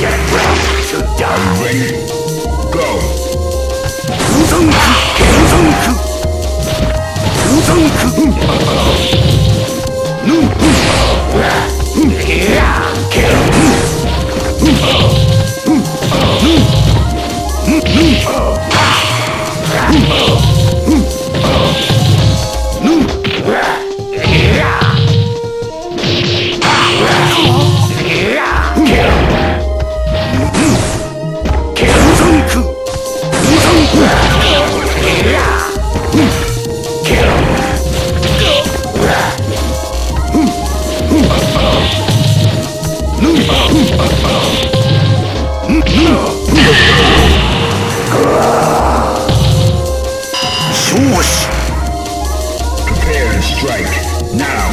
Get Prepare to strike. Now.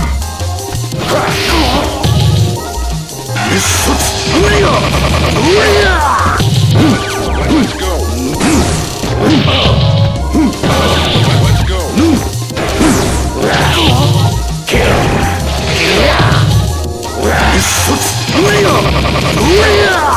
Let's go. Let's go. Kill. Kill.